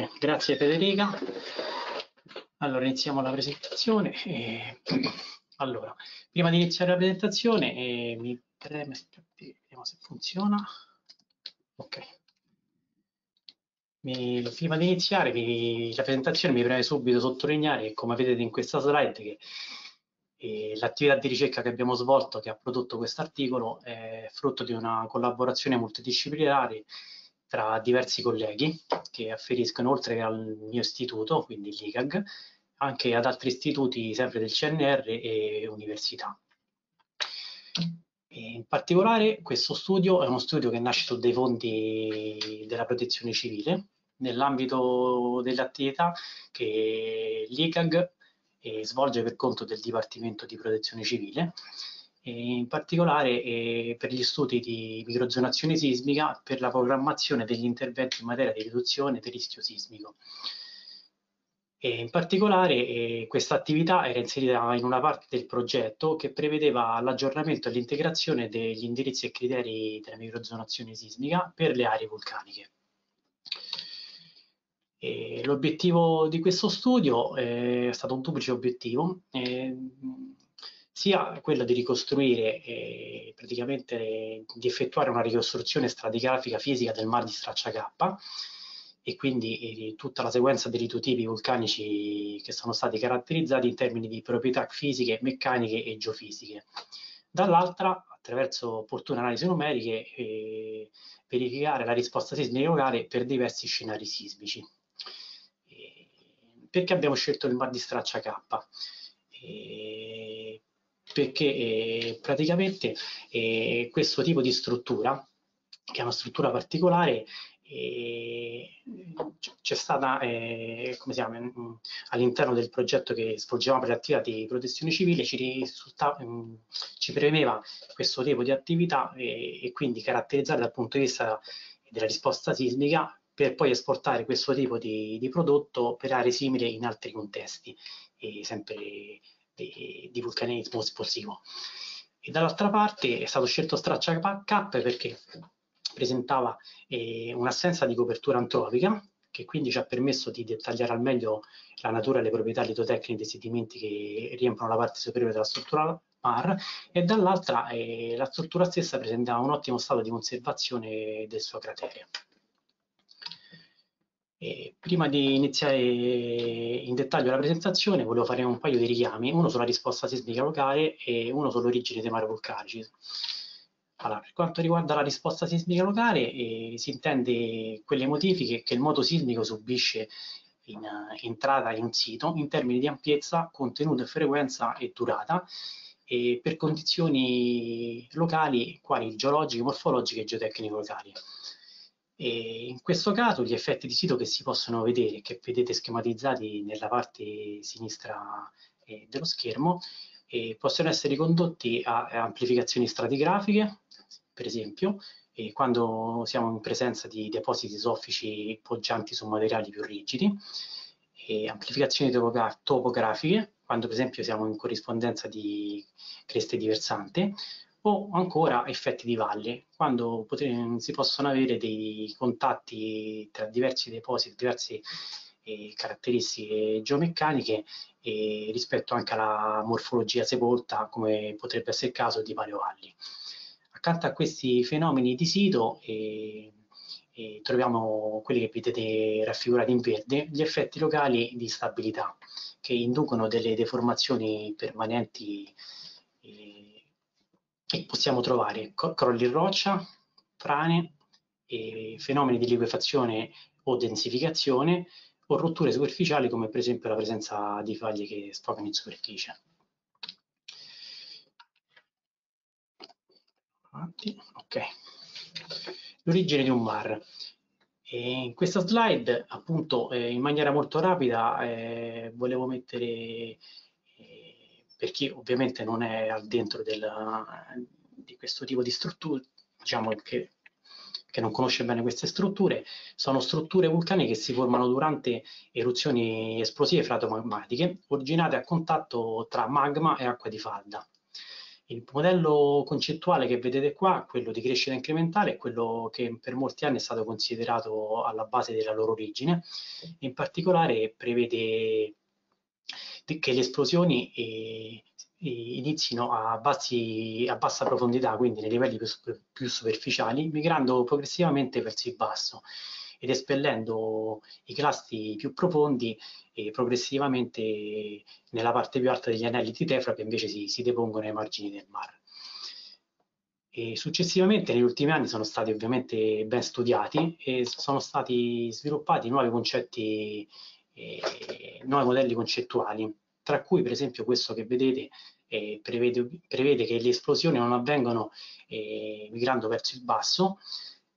Ok, grazie Federica. Allora iniziamo la presentazione. E... Allora, prima di iniziare la presentazione eh, mi preme, vediamo se funziona. Ok. Mi, prima di iniziare mi, la presentazione mi preme subito sottolineare, come vedete in questa slide, che l'attività di ricerca che abbiamo svolto, che ha prodotto questo articolo, è frutto di una collaborazione multidisciplinare tra diversi colleghi che afferiscono oltre al mio istituto, quindi l'ICAG, anche ad altri istituti sempre del CNR e università. E in particolare questo studio è uno studio che nasce su dei fondi della protezione civile nell'ambito delle attività che l'ICAG eh, svolge per conto del Dipartimento di Protezione Civile in particolare eh, per gli studi di microzonazione sismica per la programmazione degli interventi in materia di riduzione del rischio sismico. E in particolare eh, questa attività era inserita in una parte del progetto che prevedeva l'aggiornamento e l'integrazione degli indirizzi e criteri della microzonazione sismica per le aree vulcaniche. L'obiettivo di questo studio eh, è stato un duplice obiettivo, eh, sia quello di ricostruire, eh, praticamente di effettuare una ricostruzione stratigrafica fisica del mar di Straccia K, e quindi eh, tutta la sequenza dei litotipi vulcanici che sono stati caratterizzati in termini di proprietà fisiche, meccaniche e geofisiche. Dall'altra, attraverso opportune analisi numeriche, eh, verificare la risposta sismica locale per diversi scenari sismici. Eh, perché abbiamo scelto il mar di Straccia K? Eh, perché eh, praticamente eh, questo tipo di struttura, che è una struttura particolare, c'è stata, eh, all'interno del progetto che svolgevamo per le attività di protezione civile, ci, risulta, mh, mm, ci premeva questo tipo di attività e, e, quindi caratterizzare dal punto di vista della risposta sismica per poi esportare questo tipo di, di prodotto per aree simili in altri contesti, sempre di, di vulcanismo esplosivo. E dall'altra parte è stato scelto Straccia K perché presentava eh, un'assenza di copertura antropica, che quindi ci ha permesso di dettagliare al meglio la natura e le proprietà litotecniche dei sedimenti che riempiono la parte superiore della struttura MAR e dall'altra eh, la struttura stessa presentava un ottimo stato di conservazione del suo cratere. Prima di iniziare in dettaglio la presentazione volevo fare un paio di richiami, uno sulla risposta sismica locale e uno sull'origine dei mari vulcanici. Allora, per quanto riguarda la risposta sismica locale, eh, si intende quelle modifiche che il moto sismico subisce in uh, entrata in un sito in termini di ampiezza, contenuto, frequenza e durata e per condizioni locali quali geologiche, morfologiche e geotecniche locali. E in questo caso gli effetti di sito che si possono vedere, che vedete schematizzati nella parte sinistra eh, dello schermo, eh, possono essere ricondotti a, a amplificazioni stratigrafiche, per esempio, e quando siamo in presenza di depositi soffici poggianti su materiali più rigidi, amplificazioni topogra topografiche, quando per esempio siamo in corrispondenza di creste di versante, o ancora effetti di valle, quando si possono avere dei contatti tra diversi depositi, diverse eh, caratteristiche geomeccaniche eh, rispetto anche alla morfologia sepolta, come potrebbe essere il caso di paleovalli. Accanto a questi fenomeni di sito eh, eh, troviamo quelli che vedete raffigurati in verde, gli effetti locali di stabilità che inducono delle deformazioni permanenti che possiamo trovare crolli in roccia, frane, fenomeni di liquefazione o densificazione o rotture superficiali come per esempio la presenza di faglie che sfogano in superficie. avanti, ok. L'origine di un mar. E in questa slide, appunto, eh, in maniera molto rapida, eh, volevo mettere, per chi ovviamente non è al dentro del, di questo tipo di strutture, diciamo che, che non conosce bene queste strutture, sono strutture vulcaniche che si formano durante eruzioni esplosive fratomagmatiche, originate a contatto tra magma e acqua di falda Il modello concettuale che vedete qua, quello di crescita incrementale, è quello che per molti anni è stato considerato alla base della loro origine. In particolare prevede che le esplosioni eh, inizino a, bassi, a, bassa profondità, quindi nei livelli più, più, superficiali, migrando progressivamente verso il basso ed espellendo i clasti più profondi e progressivamente nella parte più alta degli anelli di tefra che invece si, si depongono ai margini del mare. E successivamente negli ultimi anni sono stati ovviamente ben studiati e sono stati sviluppati nuovi concetti, eh, nuovi modelli concettuali tra cui per esempio questo che vedete eh, prevede, prevede, che le esplosioni non avvengono eh, migrando verso il basso,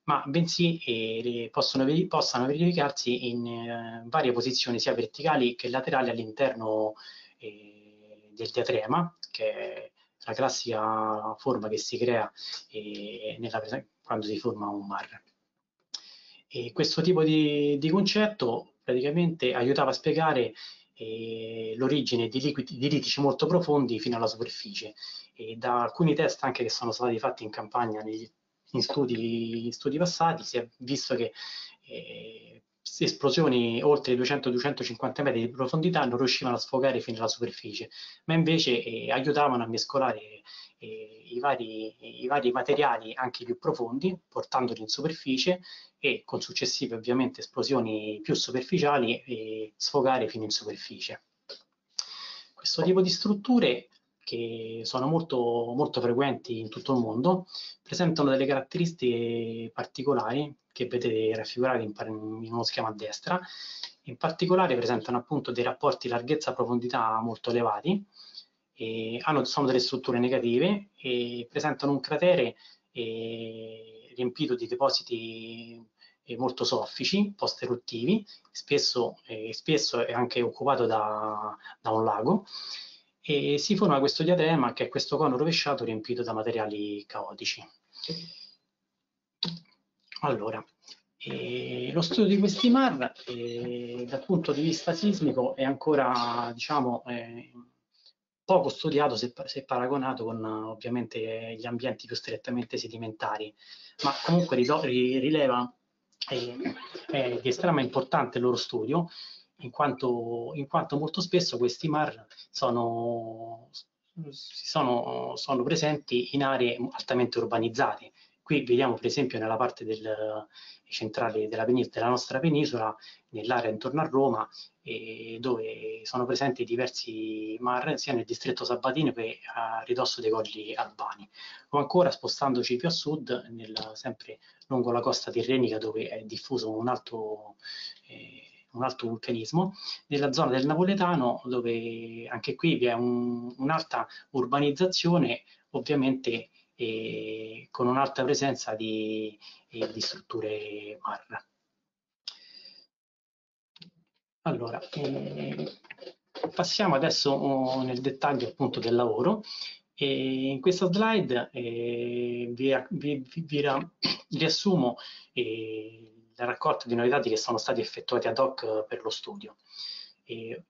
ma bensì eh, possono, possano verificarsi in eh, varie posizioni sia verticali che laterali all'interno eh, del diatrema, che è la classica forma che si crea eh, nella, quando si forma un mar. E questo tipo di, di concetto praticamente aiutava a spiegare l'origine di di litici molto profondi fino alla superficie. E da alcuni test anche che sono stati fatti in campagna negli, in, studi, in studi passati si è visto che eh, esplosioni oltre i 200-250 metri di profondità non riuscivano a sfogare fino alla superficie, ma invece eh, aiutavano a mescolare eh, i, vari, i, vari, materiali anche più profondi, portandoli in superficie e con successive ovviamente esplosioni più superficiali e sfogare fino in superficie. Questo tipo di strutture che sono molto, molto frequenti in tutto il mondo, presentano delle caratteristiche particolari che vedete raffigurate in, in uno schema a destra. In particolare presentano appunto dei rapporti larghezza-profondità molto elevati, hanno, sono delle strutture negative e presentano un cratere riempito di depositi molto soffici, post-eruttivi, spesso, eh, spesso, è anche occupato da, da un lago, e si forma questo diadema che è questo cono rovesciato riempito da materiali caotici. Allora, eh, lo studio di questi mar eh, dal punto di vista sismico è ancora diciamo, eh, poco studiato se, se, paragonato con ovviamente gli ambienti più strettamente sedimentari, ma comunque rileva eh, di estrema importanza il loro studio in quanto, in quanto molto spesso questi mar sono, sono, sono presenti in aree altamente urbanizzate. Qui vediamo per esempio nella parte del, centrale della, della, nostra penisola, nell'area intorno a Roma, eh, dove sono presenti diversi mar sia nel distretto sabatino che a ridosso dei colli albani. O ancora spostandoci più a sud, nel, sempre lungo la costa tirrenica dove è diffuso un alto eh, un alto vulcanismo, nella zona del Napoletano dove anche qui vi è un, un'alta urbanizzazione, ovviamente eh, con un'alta presenza di, di strutture mar. Allora, eh, passiamo adesso oh, nel dettaglio appunto del lavoro. E in questa slide eh, vi, vi, vi, riassumo eh, la raccolta di nuovi dati che sono stati effettuati ad hoc per lo studio. E,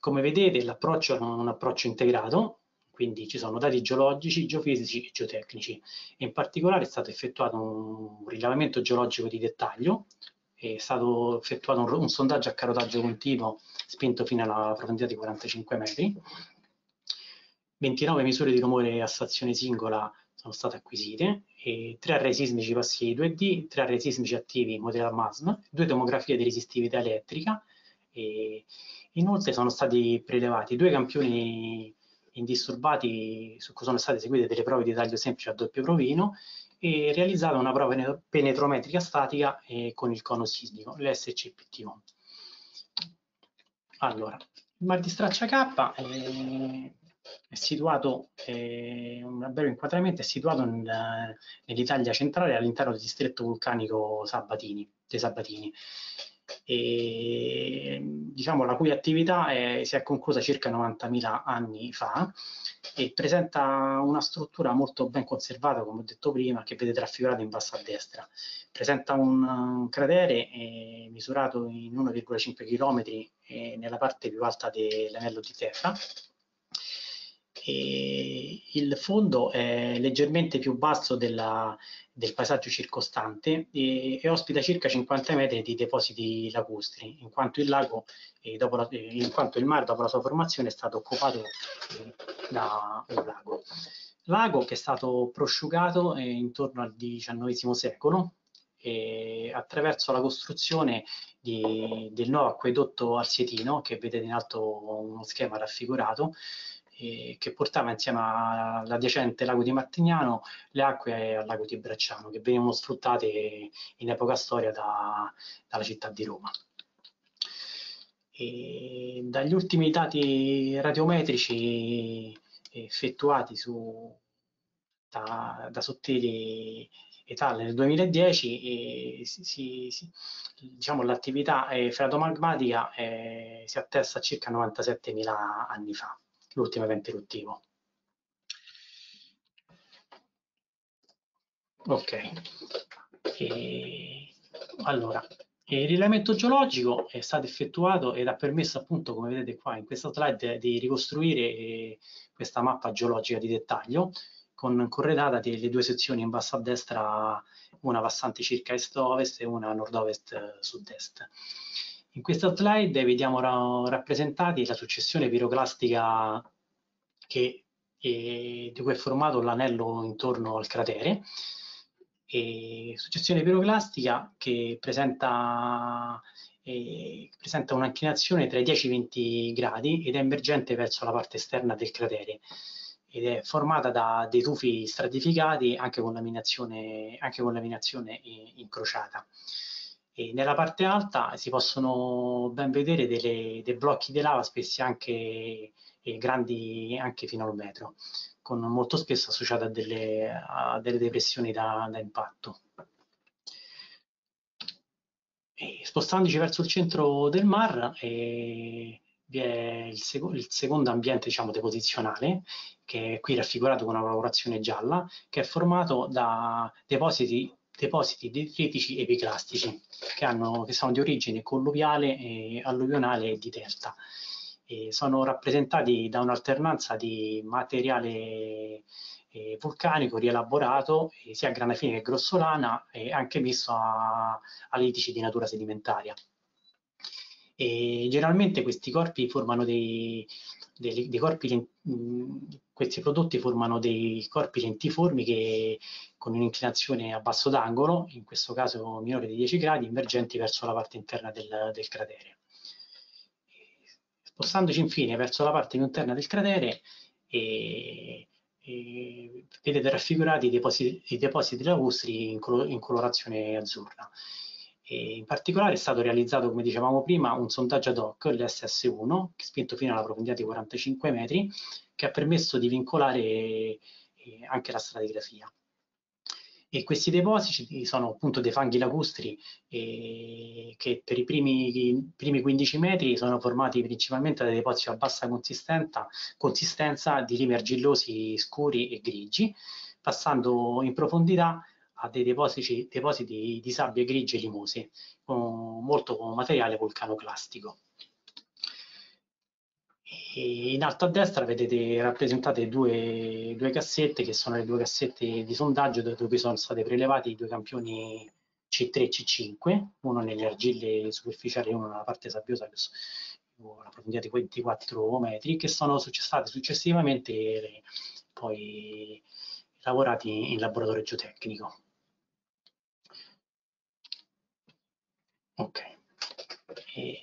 come vedete l'approccio è un approccio integrato, quindi ci sono dati geologici, geofisici e geotecnici. In particolare è stato effettuato un rilevamento geologico di dettaglio, è stato effettuato un, un sondaggio a carotaggio continuo spinto fino alla profondità di 45 metri, 29 misure di rumore a stazione singola sono state acquisite, e tre array sismici passivi 2D, tre array sismici attivi modella MASM, due tomografie di resistività elettrica, e inoltre sono stati prelevati due campioni indisturbati su cui sono state eseguite delle prove di taglio semplice a doppio provino e realizzata una prova penetrometrica statica eh, con il cono sismico, l'SCPTO. Allora, il mar di Straccia K eh, è situato, eh, un breve inquadramento, è situato nel, nell'Italia centrale all'interno del distretto vulcanico Sabatini, dei Sabatini. E, diciamo, la cui attività è, si è conclusa circa 90.000 anni fa e presenta una struttura molto ben conservata, come ho detto prima, che vedete raffigurata in basso a destra. Presenta un, un cratere eh, misurato in 1,5 km eh, nella parte più alta dell'anello di Tefra E il fondo è leggermente più basso della, del paesaggio circostante e, e, ospita circa 50 metri di depositi lacustri, in quanto il, lago, eh, la, eh, in quanto il mare dopo la sua formazione è stato occupato eh, da un lago. Lago che è stato prosciugato eh, intorno al XIX secolo attraverso la costruzione di, del nuovo acquedotto arsietino, che vedete in alto uno schema raffigurato, eh, che portava insieme all'adiacente lago di Martignano le acque al lago di Bracciano, che venivano sfruttate in epoca storia da, dalla città di Roma. E dagli ultimi dati radiometrici effettuati su, da, da sottili Italia nel 2010 si, si, si, diciamo, l'attività eh, freatomagmatica eh, si attesta a circa 97.000 anni fa, l'ultimo evento eruttivo. Ok, e, allora, il rilevamento geologico è stato effettuato ed ha permesso appunto, come vedete qua in questa slide, di ricostruire eh, questa mappa geologica di dettaglio con corredata delle due sezioni in basso a destra, una passante circa est-ovest e una nord-ovest-sud-est. In questa slide vediamo ra rappresentati la successione piroclastica che, eh, di cui è formato l'anello intorno al cratere, e successione piroclastica che presenta, eh, presenta un'inclinazione tra i 10 e i 20 gradi ed è emergente verso la parte esterna del cratere ed è formata da dei tufi stratificati anche con laminazione, anche con laminazione incrociata. E nella parte alta si possono ben vedere delle, dei blocchi di lava spessi anche eh, grandi anche fino al metro, con molto spesso associati a delle, a delle depressioni da, da impatto. E spostandoci verso il centro del mar, eh, vi è il, sec il secondo ambiente diciamo, deposizionale, che è qui raffigurato con una lavorazione gialla, che è formato da depositi, depositi detritici epiclastici, che, hanno, che sono di origine colluviale, e alluvionale e di delta. E sono rappresentati da un'alternanza di materiale eh, vulcanico rielaborato eh, sia a grana fine che grossolana e anche misto a, a litici di natura sedimentaria. E generalmente questi corpi formano dei, dei, dei corpi, questi prodotti formano dei corpi lentiformi che con un'inclinazione a basso d'angolo, in questo caso minore di 10 gradi, emergenti verso la parte interna del, del cratere. Spostandoci infine verso la parte interna del cratere, e, e vedete raffigurati i depositi, i depositi lacustri in, colo, in colorazione azzurra. E in particolare è stato realizzato, come dicevamo prima, un sondaggio ad hoc, l'SS1, che spinto fino alla profondità di 45 metri, che ha permesso di vincolare eh, anche la stratigrafia. E questi depositi sono appunto dei fanghi lacustri eh, che per i primi, primi, 15 metri sono formati principalmente da depositi a bassa consistenza, di rimi argillosi scuri e grigi, passando in profondità a dei depositi, depositi di sabbie grigie limose, con molto con materiale vulcanoclastico. E in alto a destra vedete rappresentate due, due, cassette che sono le due cassette di sondaggio dove sono stati prelevati i due campioni C3 e C5, uno nelle argille superficiali e uno nella parte sabbiosa la profondità di 24 metri, che sono stati successivamente poi lavorati in laboratorio geotecnico. Ok. E,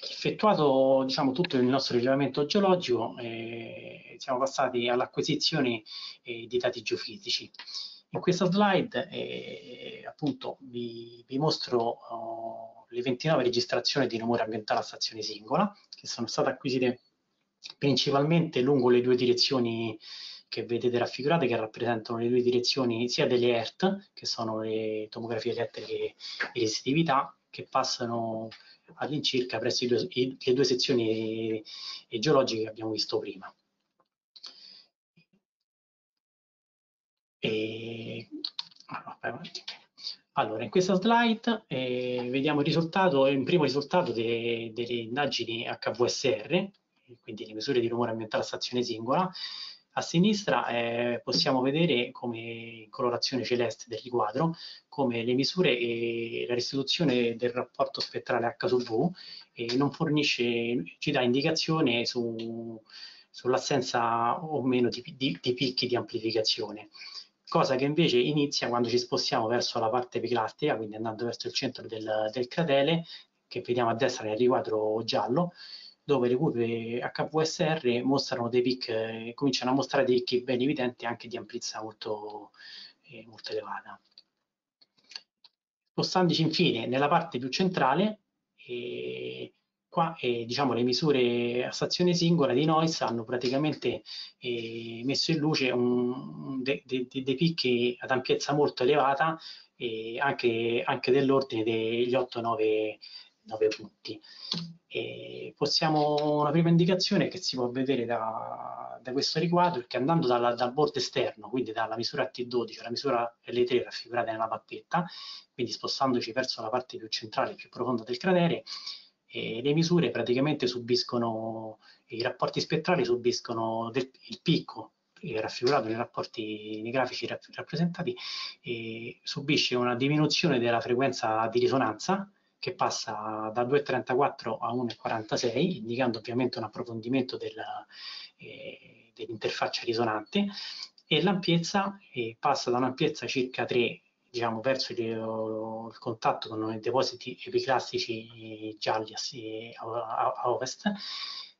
effettuato diciamo, tutto il nostro rilevamento geologico, eh, siamo passati all'acquisizione eh, di dati geofisici. In questa slide eh, appunto vi, vi mostro oh, le 29 registrazioni di rumore ambientale a stazione singola che sono state acquisite principalmente lungo le due direzioni che vedete raffigurate che rappresentano le due direzioni sia delle ERT, che sono le tomografie elettriche di resistività, che passano all'incirca presso due, i, le due sezioni geologiche che abbiamo visto prima. E, allora, in questa slide eh, vediamo il risultato, il primo risultato de, delle indagini HVSR, quindi le misure di rumore ambientale a stazione singola, A sinistra eh, possiamo vedere come in colorazione celeste del riquadro come le misure e la restituzione del rapporto spettrale H su V eh, non fornisce, ci dà indicazione su, sull'assenza o meno di, di, di picchi di amplificazione. Cosa che invece inizia quando ci spostiamo verso la parte epiclastica, quindi andando verso il centro del, del cratere, che vediamo a destra nel riquadro giallo, dove le curve HVSR mostrano dei pic, eh, cominciano a mostrare dei picchi ben evidenti anche di amplezza molto, eh, molto elevata. Spostandoci infine nella parte più centrale, eh, qua eh, diciamo, le misure a stazione singola di noise hanno praticamente eh, messo in luce dei de, de, de picchi ad ampiezza molto elevata, eh, anche, anche dell'ordine degli 8-9 punti. E possiamo, una prima indicazione che si può vedere da, da questo riquadro è che andando dalla, dal bordo esterno, quindi dalla misura T12 alla misura L3 raffigurata nella mappetta, quindi spostandoci verso la parte più centrale più profonda del cratere, e le misure praticamente subiscono, i rapporti spettrali subiscono del, il picco raffigurato nei rapporti nei grafici rappresentati, subisce una diminuzione della frequenza di risonanza che passa da 2,34 a 1,46, indicando ovviamente un approfondimento eh, dell'interfaccia risonante, e l'ampiezza passa da un'ampiezza circa 3 diciamo, verso il, il, contatto con i depositi epiclastici gialli a, a, a ovest,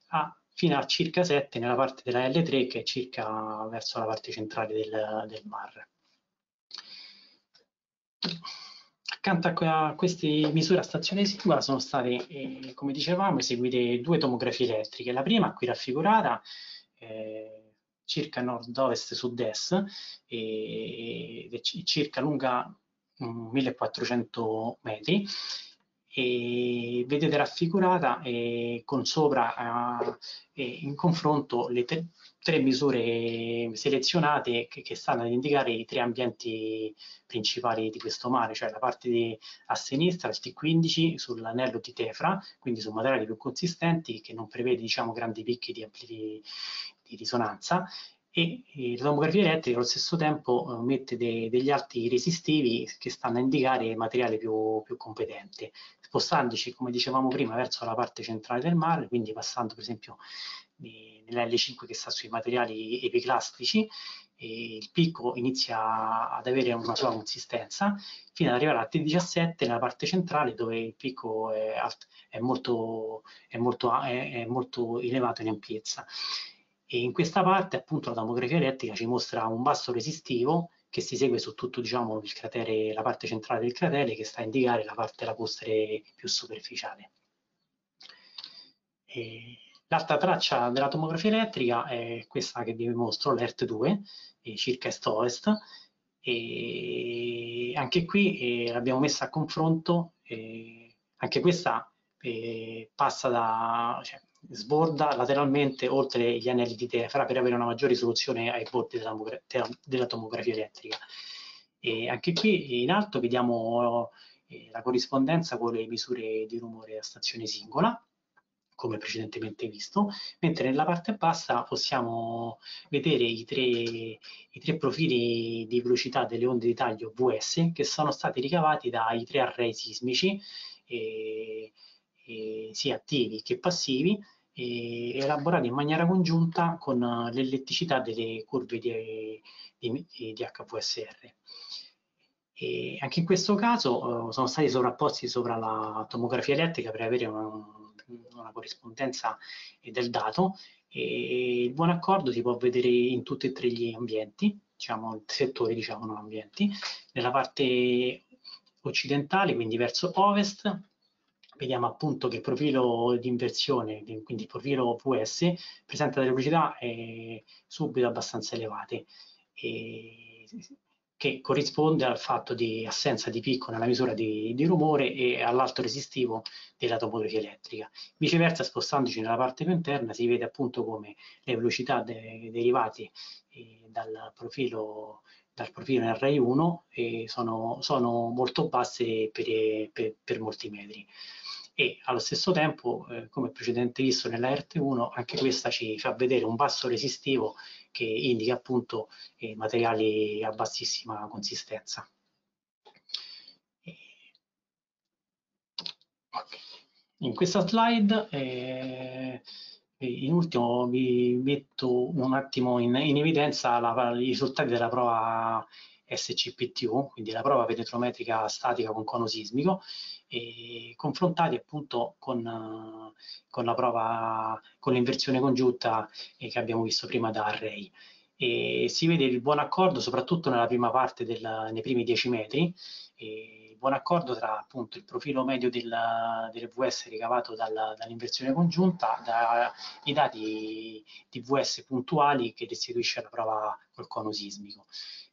a, fino a circa 7 nella parte della L3 che è circa verso la parte centrale del, del mar. Accanto a queste misure a stazione singola sono state, eh, come dicevamo, eseguite due tomografie elettriche. La prima, qui raffigurata, eh, circa nord-ovest sud-est e circa lunga 1400 metri e vedete raffigurata eh, con sopra eh, in confronto le tre, tre misure selezionate che, che, stanno ad indicare i tre ambienti principali di questo mare, cioè la parte di, a sinistra, il T15 sull'anello di Tefra, quindi su materiali più consistenti che non prevede diciamo, grandi picchi di, ampli, di risonanza e, la tomografia elettrica allo stesso tempo eh, mette de, degli alti resistivi che stanno a indicare materiale più, più competente, spostandoci, come dicevamo prima, verso la parte centrale del mare, quindi passando per esempio nell'L5 che sta sui materiali epiclastici, il picco inizia ad avere una sua consistenza fino ad arrivare al T17 nella parte centrale dove il picco è, è, molto, è, molto, è molto elevato in ampiezza. E in questa parte appunto la tomografia elettrica ci mostra un basso resistivo che si segue su tutto diciamo, il cratere, la parte centrale del cratere che sta a indicare la parte lacustre più superficiale. L'altra traccia della tomografia elettrica è questa che vi mostro, l'ERT2, circa est-ovest, e anche qui eh, l'abbiamo messa a confronto, eh, anche questa eh, passa da, cioè, sborda lateralmente oltre gli anelli di tefra per avere una maggiore risoluzione ai bordi della, della tomografia elettrica. E anche qui in alto vediamo eh, la corrispondenza con le misure di rumore a stazione singola, come precedentemente visto, mentre nella parte bassa possiamo vedere i tre, i tre, profili di velocità delle onde di taglio VS che sono stati ricavati dai tre array sismici, eh, eh, sia attivi che passivi, e elaborati in maniera congiunta con eh, l'elettricità delle curve di, di, di HVSR. E anche in questo caso uh, sono stati sovrapposti sopra la tomografia elettrica per avere una, una corrispondenza del dato e il buon accordo si può vedere in tutti e tre gli ambienti, diciamo settori, diciamo non ambienti. Nella parte occidentale, quindi verso ovest, vediamo appunto che il profilo di inversione, quindi il profilo VS, presenta delle velocità eh, subito abbastanza elevate, eh, che corrisponde al fatto di assenza di picco nella misura di, di rumore e all'alto resistivo della topografia elettrica. Viceversa, spostandoci nella parte più interna, si vede appunto come le velocità de derivate eh, dal profilo dal profilo RI1 eh, sono, sono, molto basse per, per, per molti metri e allo stesso tempo, eh, come precedentemente visto nella RT1, anche questa ci fa vedere un basso resistivo che indica appunto eh, materiali a bassissima consistenza. In questa slide eh, in ultimo vi metto un attimo in, in evidenza la, i risultati della prova SCPTU, quindi la prova penetrometrica statica con cono sismico, e confrontati appunto con, con la prova, con l'inversione congiunta che abbiamo visto prima da Array. E si vede il buon accordo soprattutto nella prima parte, del, nei primi 10 metri, il buon accordo tra appunto il profilo medio della, dell'VS ricavato dalla, dall'inversione congiunta, dai dati di VS puntuali che restituisce la prova col cono sismico.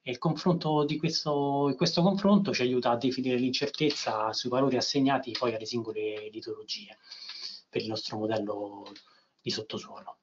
E questo, questo confronto ci aiuta a definire l'incertezza sui valori assegnati poi alle singole litologie per il nostro modello di sottosuolo.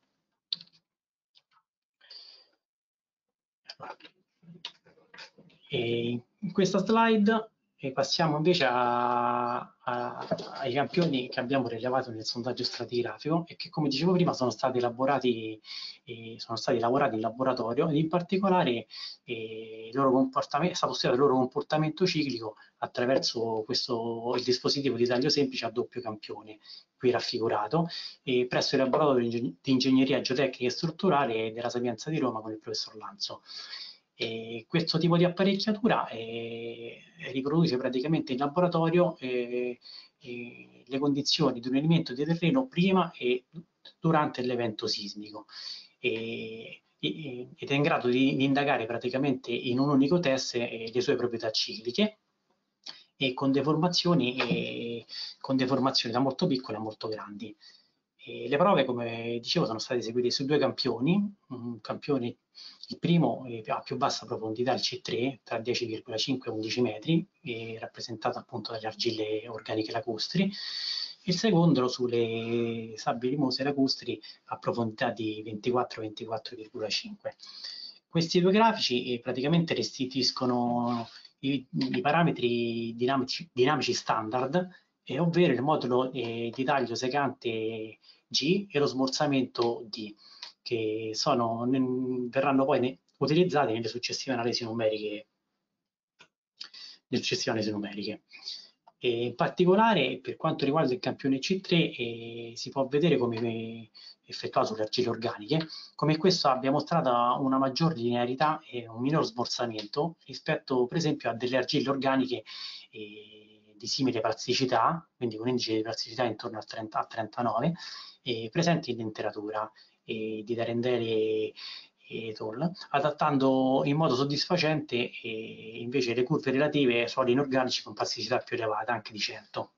E in questa slide e passiamo invece a, a, ai campioni che abbiamo rilevato nel sondaggio stratigrafico e che come dicevo prima sono stati elaborati, eh, sono stati lavorati in laboratorio ed in particolare eh, è stato studiato il loro comportamento ciclico attraverso questo, il dispositivo di taglio semplice a doppio campione qui raffigurato eh, presso il laboratorio di ingegneria geotecnica e strutturale della Sapienza di Roma con il professor Lanzo. E questo tipo di apparecchiatura eh, riproduce praticamente in laboratorio eh, eh, le condizioni di un elemento di terreno prima e durante l'evento sismico e, ed è in grado di, di, indagare praticamente in un unico test eh, le sue proprietà cicliche e con deformazioni, eh, con deformazioni da molto piccole a molto grandi. E le prove, come dicevo, sono state eseguite su due campioni, un campione il primo è a più bassa profondità, il C3, tra 10,5 e 11 metri, rappresentato appunto dalle argille organiche lacustri. Il secondo sulle sabbie limose lacustri a profondità di 24-24,5. Questi due grafici eh, praticamente restituiscono i, i parametri dinamici, dinamici standard, eh, ovvero il modulo eh, di taglio secante G e lo smorzamento D che sono, verranno poi utilizzati nelle successive analisi numeriche. Nelle successive analisi numeriche. E in particolare per quanto riguarda il campione C3 eh, si può vedere come effettuato sulle argille organiche, come questo abbia mostrato una maggior linearità e un minor smorzamento rispetto per esempio a delle argille organiche eh, di simile plasticità, quindi con indice di plasticità intorno al 30, a 39, eh, presenti in letteratura e di Tarendele e Toll, adattando in modo soddisfacente e invece le curve relative ai suoli inorganici con plasticità più elevata, anche di 100.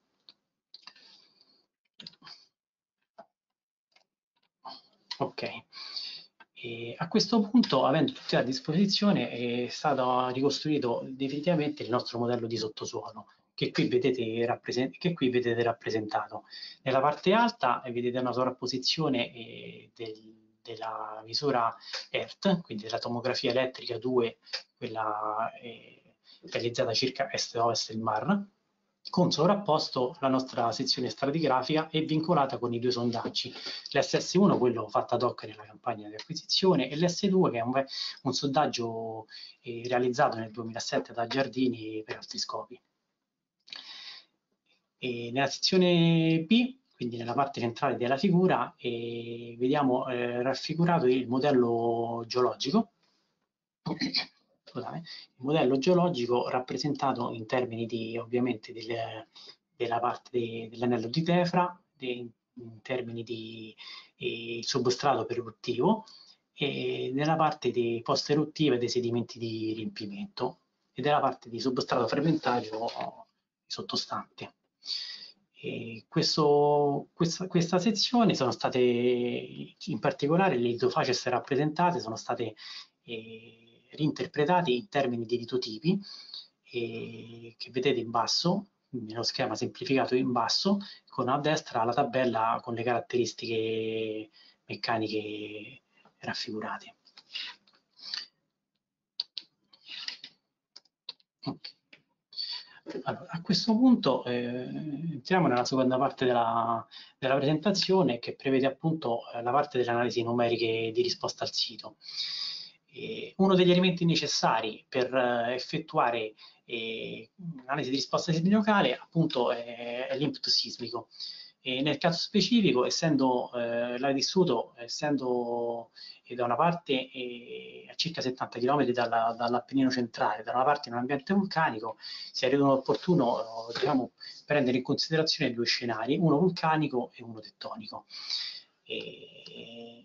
Ok. E a questo punto, avendo tutti a disposizione, è stato ricostruito definitivamente il nostro modello di sottosuolo, che qui vedete, che qui vedete rappresentato. Nella parte alta vedete una sovrapposizione eh, del, della misura ERT, quindi della tomografia elettrica 2, quella eh, realizzata circa est-ovest del Mar, con sovrapposto la nostra sezione stratigrafica e vincolata con i due sondaggi, l'SS1, quello fatto ad hoc nella campagna di acquisizione, e l'S2 che è un, un sondaggio eh, realizzato nel 2007 da Giardini per altri scopi. E nella sezione B, quindi nella parte centrale della figura, eh, vediamo eh, raffigurato il modello geologico. Scusate, il modello geologico rappresentato in termini di ovviamente del, della parte de, dell'anello di Tefra, de, in termini di eh, substrato pereruttivo e nella parte di post-eruttiva dei sedimenti di riempimento e della parte di substrato frammentario sottostante. Questo, questa, questa, sezione sono state, in particolare le litofaces rappresentate sono state eh, reinterpretate in termini di litotipi eh, che vedete in basso, nello schema semplificato in basso, con a destra la tabella con le caratteristiche meccaniche raffigurate. Allora, a questo punto eh, entriamo nella seconda parte della, della, presentazione che prevede appunto eh, la parte delle analisi numeriche di risposta al sito. E uno degli elementi necessari per eh, effettuare eh, un'analisi di risposta sismica appunto è, è l'input sismico. E nel caso specifico, essendo eh, l'area di essendo eh, da una parte eh, a circa 70 km dalla, dall'Appennino centrale, da una parte in un ambiente vulcanico, si è ritenuto opportuno diciamo, prendere in considerazione due scenari, uno vulcanico e uno tettonico. E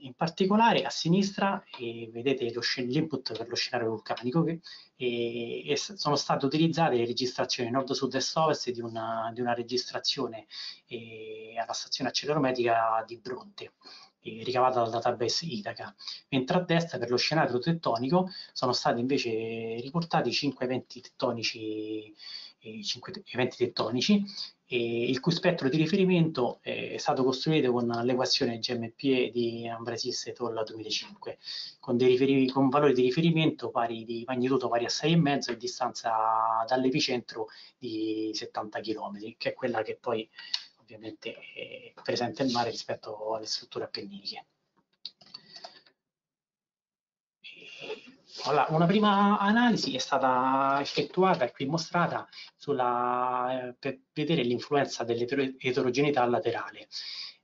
in particolare a sinistra eh, vedete l'input per lo scenario vulcanico che e, e sono state utilizzate le registrazioni nord, sud, est, ovest di una, di una registrazione eh, alla stazione accelerometrica di Bronte eh, ricavata dal database Itaca, mentre a destra per lo scenario tettonico sono stati invece riportati 5 eventi tettonici, eh, 5 eventi tettonici il cui spettro di riferimento è stato costruito con l'equazione GMPE di Ambrasis et al. 2005, con, con, valori di riferimento pari di magnitudo pari a 6,5 e distanza dall'epicentro di 70 km, che è quella che poi ovviamente presenta il mare rispetto alle strutture appenniniche. Allora, una prima analisi è stata effettuata e qui mostrata sulla, eh, per vedere l'influenza dell'eterogeneità laterale.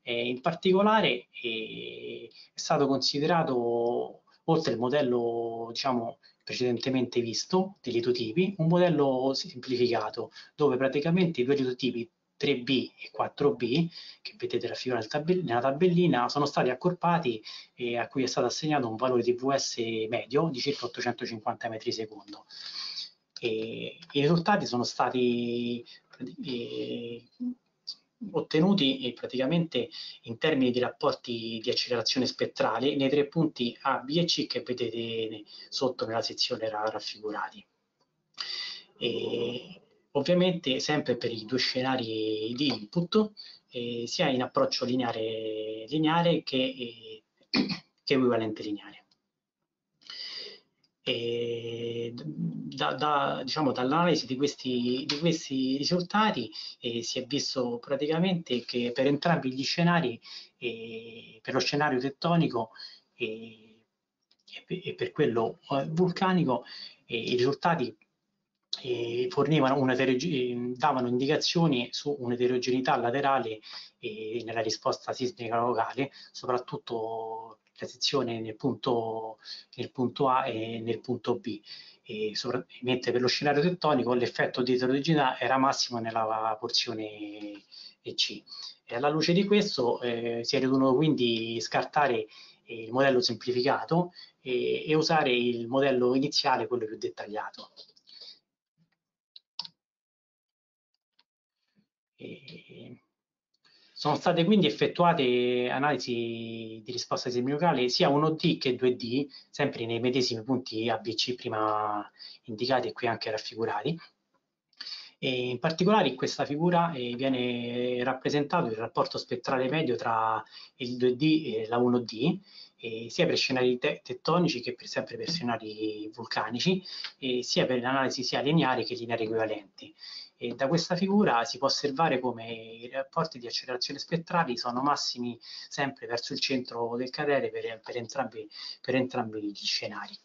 Eh, in particolare eh, è stato considerato, oltre il modello diciamo, precedentemente visto di litotipi, un modello semplificato dove praticamente i due litotipi 3B e 4B, che vedete raffigurati nella tabellina, sono stati accorpati e a cui è stato assegnato un valore di VS medio di circa 850 metri secondo. I risultati sono stati eh, ottenuti praticamente in termini di rapporti di accelerazione spettrale nei tre punti A, B e C che vedete sotto nella sezione raffigurati. E ovviamente sempre per i due scenari di input, eh, sia in approccio lineare, lineare che, eh, che equivalente lineare. Da, da, diciamo, dall'analisi di questi, di questi risultati eh, si è visto praticamente che per entrambi gli scenari, eh, per lo scenario tettonico eh, e, per quello eh, vulcanico, i risultati eh, davano indicazioni su un'eterogeneità laterale eh, nella risposta sismica locale, soprattutto la sezione nel punto, nel punto A e nel punto B. E mentre per lo scenario tettonico l'effetto di eterogeneità era massimo nella porzione C. E alla luce di questo eh, si è ritenuto quindi scartare il modello semplificato e, e usare il modello iniziale, quello più dettagliato. Sono state quindi effettuate analisi di risposta semiocale sia 1D che 2D, sempre nei medesimi punti ABC prima indicati e qui anche raffigurati. E in particolare in questa figura eh, viene rappresentato il rapporto spettrale medio tra il 2D e la 1D, eh, sia per scenari te tettonici che per, sempre per scenari vulcanici, eh, sia per l'analisi sia lineari che lineari equivalenti. E da questa figura si può osservare come i rapporti di accelerazione spettrali sono massimi sempre verso il centro del cratere per, per, entrambi, per entrambi gli scenari.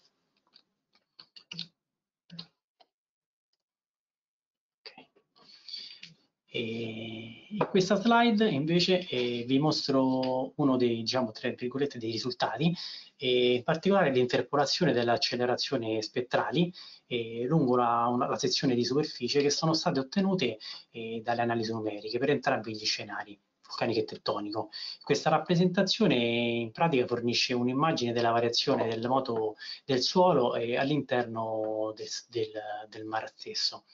In questa slide invece eh, vi mostro uno dei, diciamo, dei risultati, eh, in particolare l'interpolazione delle accelerazioni spettrali eh, lungo la, una, la, sezione di superficie che sono state ottenute eh, dalle analisi numeriche per entrambi gli scenari vulcanico e tettonico. Questa rappresentazione in pratica fornisce un'immagine della variazione del moto del suolo eh, all'interno del, del, del mare stesso.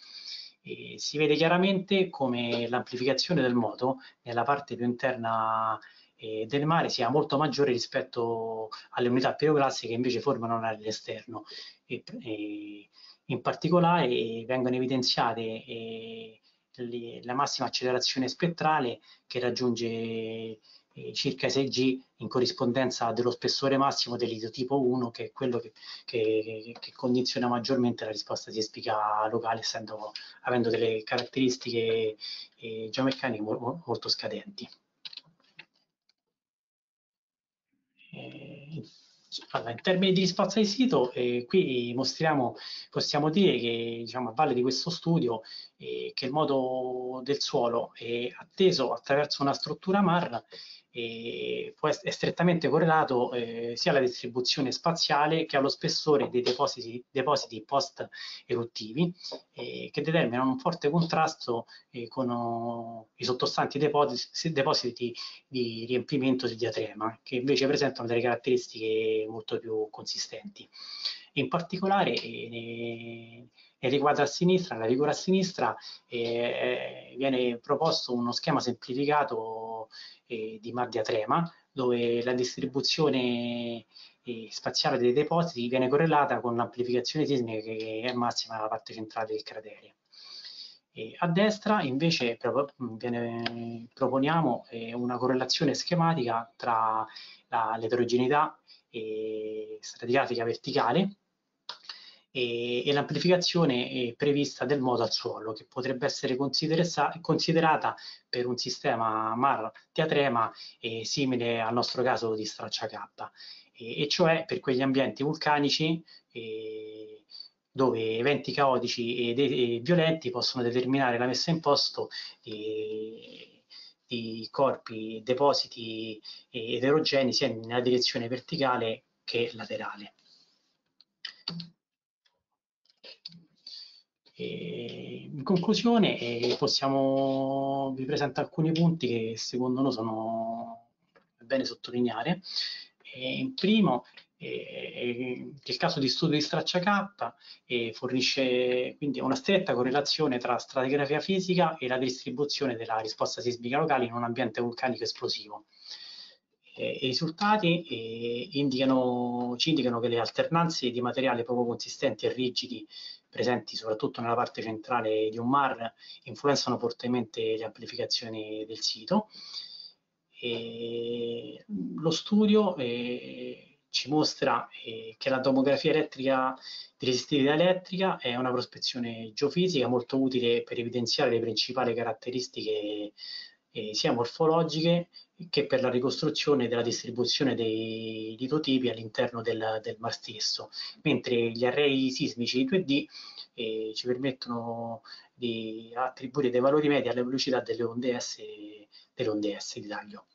E si vede chiaramente come l'amplificazione del moto nella parte più interna eh, del mare sia molto maggiore rispetto alle unità piroclassiche che invece formano un'area all'esterno. E, e, in particolare vengono evidenziate eh, le, la massima accelerazione spettrale che raggiunge eh, circa 6G in corrispondenza dello spessore massimo dell'isotipo 1 che è quello che, che, che, condiziona maggiormente la risposta sismica locale essendo, avendo delle caratteristiche eh, geomeccaniche mo molto scadenti. Eh, allora, in termini di risposta di sito, eh, qui mostriamo, possiamo dire che diciamo, a valle di questo studio eh, che il modo del suolo è atteso attraverso una struttura MAR e è strettamente correlato eh, sia alla distribuzione spaziale che allo spessore dei depositi, depositi post-eruttivi eh, che determinano un forte contrasto eh, con oh, i sottostanti depositi, depositi di riempimento del diatrema che invece presentano delle caratteristiche molto più consistenti. In particolare eh, nel riguardo a sinistra, nella figura a sinistra, eh, viene proposto uno schema semplificato eh, di Mardia Trema, dove la distribuzione eh, spaziale dei depositi viene correlata con l'amplificazione sismica che è massima nella parte centrale del cratere. E a destra invece viene, proponiamo eh, una correlazione schematica tra l'eterogeneità stratigrafica verticale e, e l'amplificazione prevista del modo al suolo, che potrebbe essere considerata per un sistema MAR teatrema eh, simile al nostro caso di straccia e, e cioè per quegli ambienti vulcanici eh, dove eventi caotici e, e, violenti possono determinare la messa in posto di, di corpi, depositi eterogenei sia nella direzione verticale che laterale. E in conclusione eh, possiamo, vi presento alcuni punti che secondo noi sono bene sottolineare. Eh, in primo, eh, il caso di studio di straccia K eh, fornisce quindi una stretta correlazione tra stratigrafia fisica e la distribuzione della risposta sismica locale in un ambiente vulcanico esplosivo. Eh, I risultati eh, indicano, ci indicano che le alternanze di materiali poco consistenti e rigidi presenti soprattutto nella parte centrale di un mar influenzano fortemente le amplificazioni del sito. E lo studio eh, ci mostra eh, che la tomografia elettrica di resistività elettrica è una prospezione geofisica molto utile per evidenziare le principali caratteristiche eh, sia morfologiche che per la ricostruzione della distribuzione dei litotipi all'interno del, del mar stesso, mentre gli array sismici 2D eh, ci permettono di attribuire dei valori medi alle velocità delle onde S, delle onde S di taglio.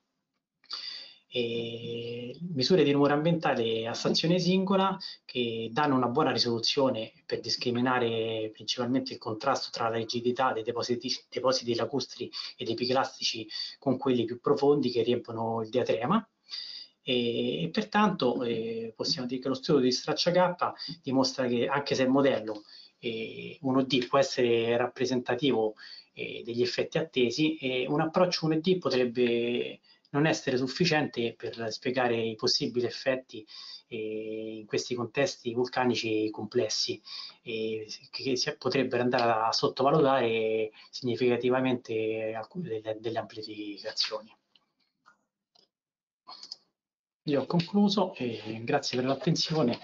E misure di rumore ambientale a stazione singola che danno una buona risoluzione per discriminare principalmente il contrasto tra la rigidità dei depositi, depositi lacustri ed epiclastici con quelli più profondi che riempiono il diatrema. E, e pertanto eh, possiamo dire che lo studio di Straccia K dimostra che anche se il modello eh, 1D può essere rappresentativo eh, degli effetti attesi, un approccio 1D potrebbe non essere sufficiente per spiegare i possibili effetti eh, in questi contesti vulcanici complessi eh, che si potrebbero andare a sottovalutare significativamente alcune delle, delle amplificazioni. Io ho concluso e grazie per l'attenzione